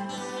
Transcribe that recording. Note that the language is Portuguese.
Yeah.